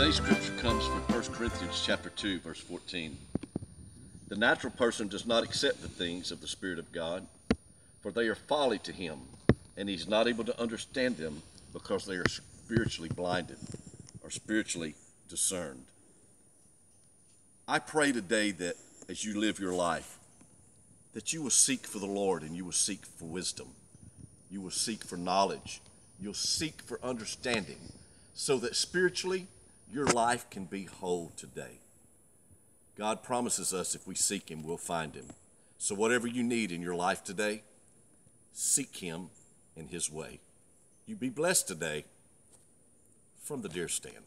Today's scripture comes from 1 Corinthians chapter 2 verse 14. The natural person does not accept the things of the spirit of God, for they are folly to him, and he's not able to understand them because they are spiritually blinded or spiritually discerned. I pray today that as you live your life that you will seek for the Lord and you will seek for wisdom. You will seek for knowledge. You'll seek for understanding so that spiritually your life can be whole today. God promises us if we seek Him, we'll find Him. So, whatever you need in your life today, seek Him in His way. You be blessed today from the deer stand.